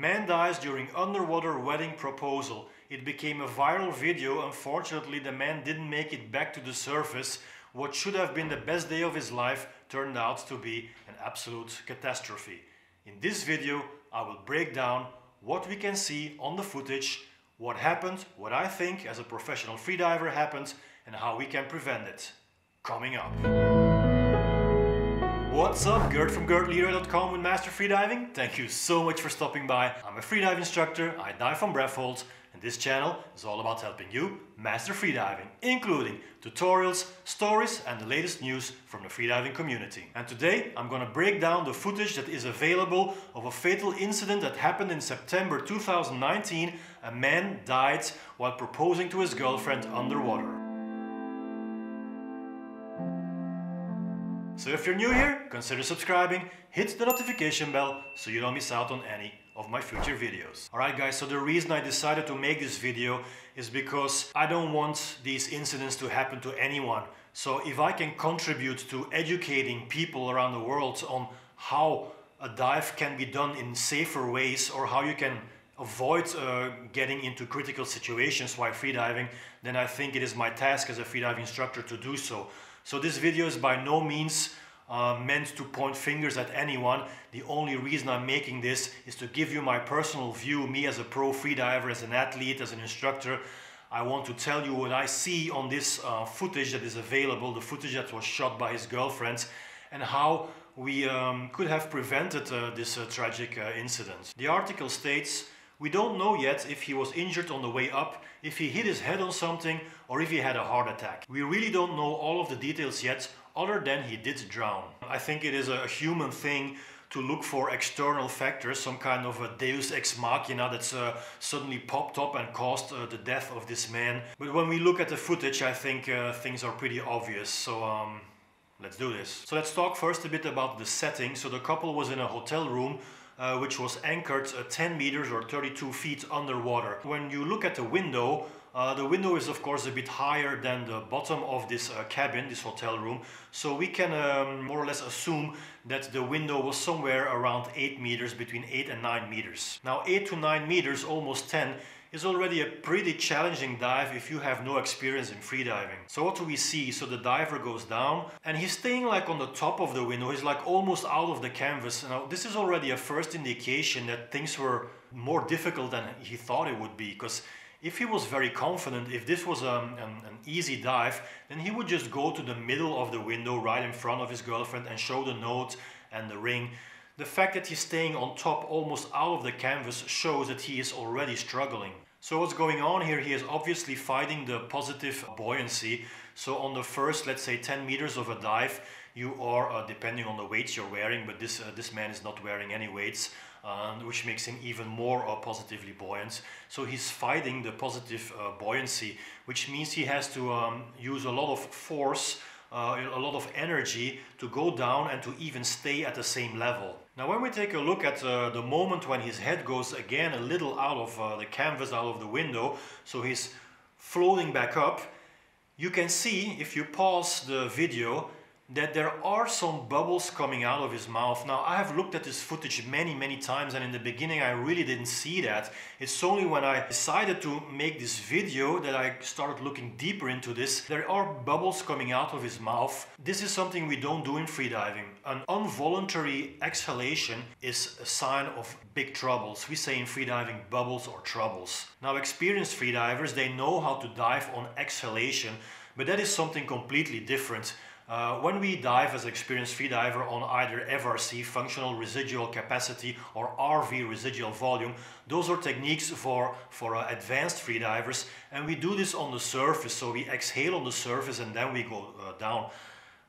Man dies during underwater wedding proposal. It became a viral video. Unfortunately, the man didn't make it back to the surface. What should have been the best day of his life turned out to be an absolute catastrophe. In this video, I will break down what we can see on the footage, what happened, what I think as a professional freediver happened, and how we can prevent it. Coming up. What's up, Gert from GertLeroy.com with Master Freediving. Thank you so much for stopping by. I'm a freedive instructor, I dive from Brevoort, and this channel is all about helping you master freediving, including tutorials, stories, and the latest news from the freediving community. And today I'm gonna break down the footage that is available of a fatal incident that happened in September 2019. A man died while proposing to his girlfriend underwater. So if you're new here, consider subscribing, hit the notification bell so you don't miss out on any of my future videos. Alright guys, so the reason I decided to make this video is because I don't want these incidents to happen to anyone. So if I can contribute to educating people around the world on how a dive can be done in safer ways or how you can avoid uh, getting into critical situations while freediving, then I think it is my task as a freediving instructor to do so. So this video is by no means uh, meant to point fingers at anyone. The only reason I'm making this is to give you my personal view, me as a pro freediver, as an athlete, as an instructor. I want to tell you what I see on this uh, footage that is available, the footage that was shot by his girlfriend, and how we um, could have prevented uh, this uh, tragic uh, incident. The article states, we don't know yet if he was injured on the way up, if he hit his head on something, or if he had a heart attack. We really don't know all of the details yet, other than he did drown. I think it is a human thing to look for external factors, some kind of a deus ex machina that's uh, suddenly popped up and caused uh, the death of this man. But when we look at the footage, I think uh, things are pretty obvious. So um, let's do this. So let's talk first a bit about the setting. So the couple was in a hotel room uh, which was anchored uh, 10 meters or 32 feet underwater. When you look at the window, uh, the window is of course a bit higher than the bottom of this uh, cabin, this hotel room, so we can um, more or less assume that the window was somewhere around 8 meters, between 8 and 9 meters. Now 8 to 9 meters, almost 10, is already a pretty challenging dive if you have no experience in freediving. So what do we see? So the diver goes down and he's staying like on the top of the window. He's like almost out of the canvas. Now this is already a first indication that things were more difficult than he thought it would be because if he was very confident, if this was um, an, an, easy dive, then he would just go to the middle of the window right in front of his girlfriend and show the note and the ring. The fact that he's staying on top almost out of the canvas shows that he is already struggling. So what's going on here? He is obviously fighting the positive buoyancy. So on the first, let's say 10 meters of a dive, you are, uh, depending on the weights you're wearing, but this, uh, this man is not wearing any weights, uh, which makes him even more uh, positively buoyant. So he's fighting the positive uh, buoyancy, which means he has to um, use a lot of force, uh, a lot of energy to go down and to even stay at the same level. Now when we take a look at uh, the moment when his head goes again a little out of uh, the canvas, out of the window, so he's floating back up, you can see if you pause the video that there are some bubbles coming out of his mouth. Now, I have looked at this footage many, many times, and in the beginning, I really didn't see that. It's only when I decided to make this video that I started looking deeper into this. There are bubbles coming out of his mouth. This is something we don't do in freediving. An involuntary exhalation is a sign of big troubles. We say in freediving bubbles or troubles. Now, experienced freedivers, they know how to dive on exhalation, but that is something completely different. Uh, when we dive as experienced freediver on either FRC, functional residual capacity, or RV residual volume, those are techniques for, for uh, advanced freedivers, and we do this on the surface, so we exhale on the surface and then we go uh, down.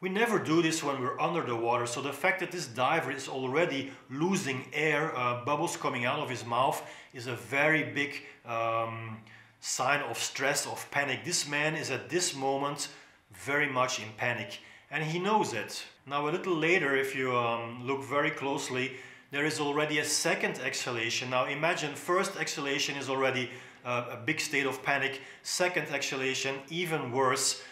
We never do this when we're under the water, so the fact that this diver is already losing air, uh, bubbles coming out of his mouth, is a very big um, sign of stress, of panic. This man is at this moment very much in panic and he knows it. Now a little later, if you um, look very closely, there is already a second exhalation. Now imagine first exhalation is already uh, a big state of panic, second exhalation even worse.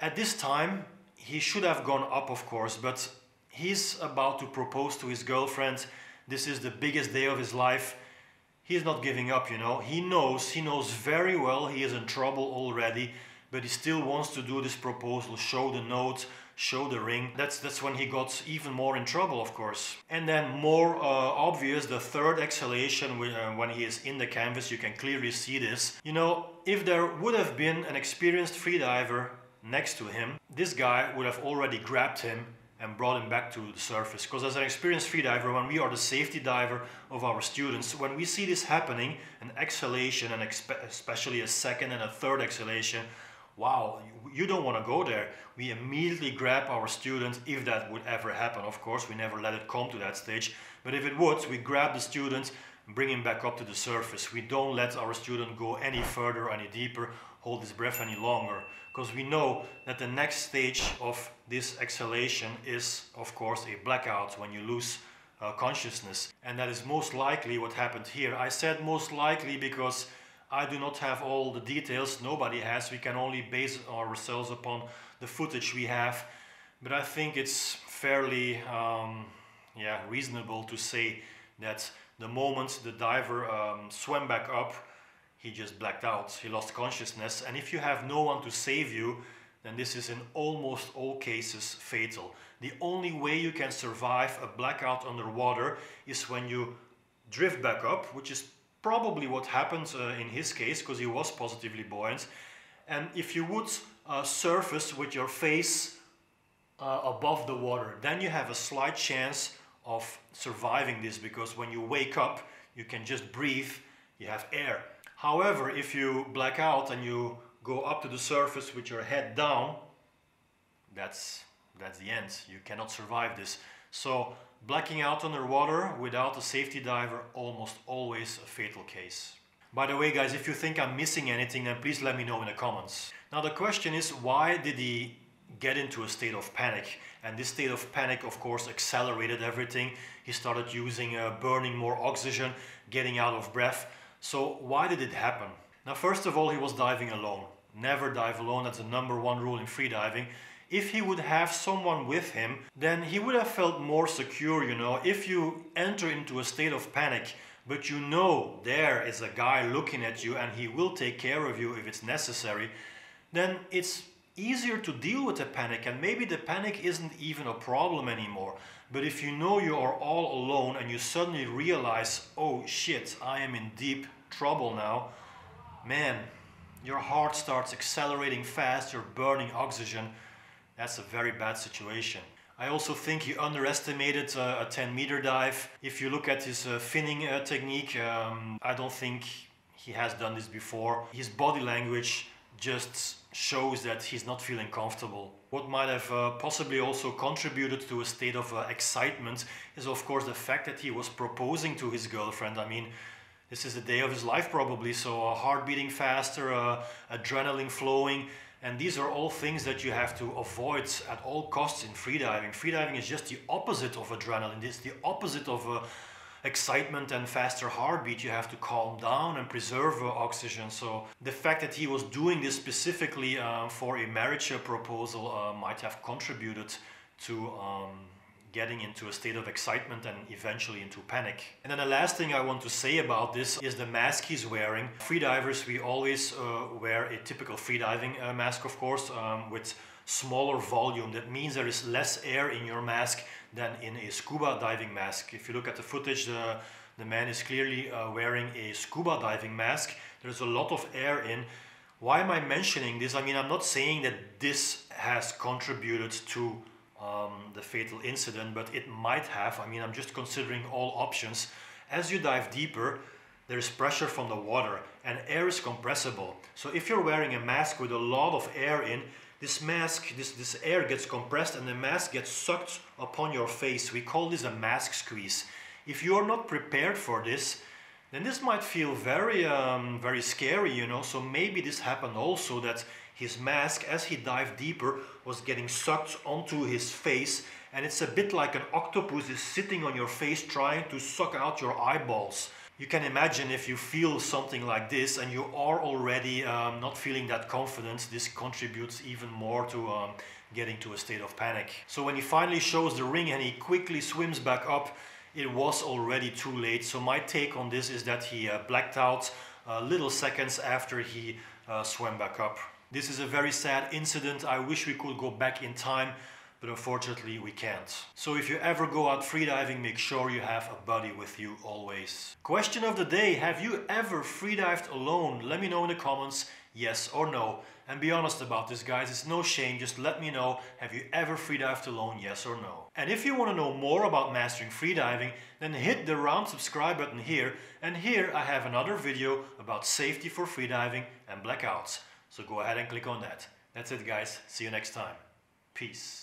At this time, he should have gone up of course, but he's about to propose to his girlfriend. This is the biggest day of his life. he's not giving up, you know. He knows, he knows very well he is in trouble already, but he still wants to do this proposal, show the note, show the ring. That's that's when he got even more in trouble, of course. And then more uh, obvious, the third exhalation uh, when he is in the canvas, you can clearly see this. You know, if there would have been an experienced freediver next to him, this guy would have already grabbed him and brought him back to the surface. Because as an experienced freediver, when we are the safety diver of our students, when we see this happening, an exhalation and especially a second and a third exhalation, wow, you don't want to go there. We immediately grab our students if that would ever happen. Of course, we never let it come to that stage. But if it would, we grab the students, bring him back up to the surface. We don't let our student go any further, any deeper, hold his breath any longer. Because we know that the next stage of this exhalation is, of course, a blackout when you lose uh, consciousness. And that is most likely what happened here. I said most likely because I do not have all the details, nobody has. We can only base ourselves upon the footage we have. But I think it's fairly um, yeah, reasonable to say that the moment the diver um, swam back up, he just blacked out, he lost consciousness. And if you have no one to save you, then this is in almost all cases fatal. The only way you can survive a blackout underwater is when you drift back up, which is probably what happened uh, in his case because he was positively buoyant. And if you would uh, surface with your face uh, above the water, then you have a slight chance of surviving this because when you wake up, you can just breathe, you have air. However, if you black out and you go up to the surface with your head down, that's, that's the end. You cannot survive this. So Blacking out underwater without a safety diver, almost always a fatal case. By the way guys, if you think I'm missing anything, then please let me know in the comments. Now the question is, why did he get into a state of panic? And this state of panic, of course, accelerated everything. He started using, uh, burning more oxygen, getting out of breath. So why did it happen? Now, first of all, he was diving alone. Never dive alone, that's the number one rule in freediving if he would have someone with him, then he would have felt more secure, you know. If you enter into a state of panic, but you know there is a guy looking at you and he will take care of you if it's necessary, then it's easier to deal with the panic and maybe the panic isn't even a problem anymore. But if you know you are all alone and you suddenly realize, oh shit, I am in deep trouble now, man, your heart starts accelerating fast, you're burning oxygen, that's a very bad situation. I also think he underestimated uh, a 10 meter dive. If you look at his uh, finning uh, technique, um, I don't think he has done this before. His body language just shows that he's not feeling comfortable. What might have uh, possibly also contributed to a state of uh, excitement is of course the fact that he was proposing to his girlfriend. I mean, this is the day of his life probably, so a heart beating faster, uh, adrenaline flowing, and these are all things that you have to avoid at all costs in freediving. Freediving is just the opposite of adrenaline. It's the opposite of uh, excitement and faster heartbeat. You have to calm down and preserve uh, oxygen. So the fact that he was doing this specifically uh, for a marriage proposal uh, might have contributed to um, getting into a state of excitement and eventually into panic. And then the last thing I want to say about this is the mask he's wearing. Freedivers, we always uh, wear a typical freediving uh, mask, of course, um, with smaller volume. That means there is less air in your mask than in a scuba diving mask. If you look at the footage, the, the man is clearly uh, wearing a scuba diving mask. There's a lot of air in. Why am I mentioning this? I mean, I'm not saying that this has contributed to um, the fatal incident, but it might have. I mean, I'm just considering all options. As you dive deeper, there is pressure from the water and air is compressible. So if you're wearing a mask with a lot of air in, this mask, this, this air gets compressed and the mask gets sucked upon your face. We call this a mask squeeze. If you are not prepared for this, then this might feel very, um, very scary, you know. So maybe this happened also that his mask, as he dived deeper, was getting sucked onto his face and it's a bit like an octopus is sitting on your face trying to suck out your eyeballs. You can imagine if you feel something like this and you are already um, not feeling that confident, this contributes even more to um, getting to a state of panic. So when he finally shows the ring and he quickly swims back up, it was already too late. So my take on this is that he uh, blacked out uh, little seconds after he uh, swam back up. This is a very sad incident. I wish we could go back in time, but unfortunately we can't. So if you ever go out freediving, make sure you have a buddy with you always. Question of the day, have you ever freedived alone? Let me know in the comments, yes or no. And be honest about this guys, it's no shame, just let me know, have you ever freedived alone, yes or no? And if you want to know more about mastering freediving, then hit the round subscribe button here, and here I have another video about safety for freediving and blackouts. So go ahead and click on that. That's it guys, see you next time. Peace.